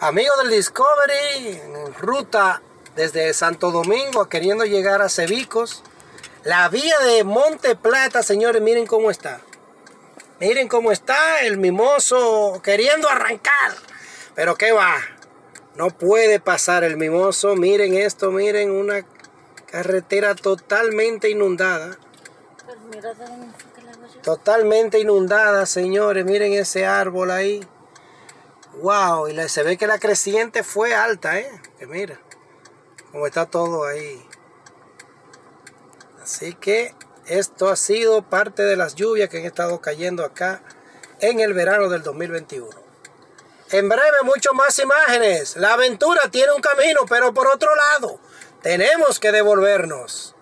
Amigos del Discovery, en ruta desde Santo Domingo queriendo llegar a Cebicos. La vía de Monte Plata, señores, miren cómo está. Miren cómo está el mimoso queriendo arrancar. Pero qué va. No puede pasar el mimoso. Miren esto, miren una carretera totalmente inundada. Totalmente inundada, señores. Miren ese árbol ahí. Wow, y se ve que la creciente fue alta, ¿eh? Que mira, cómo está todo ahí. Así que esto ha sido parte de las lluvias que han estado cayendo acá en el verano del 2021. En breve, mucho más imágenes. La aventura tiene un camino, pero por otro lado, tenemos que devolvernos.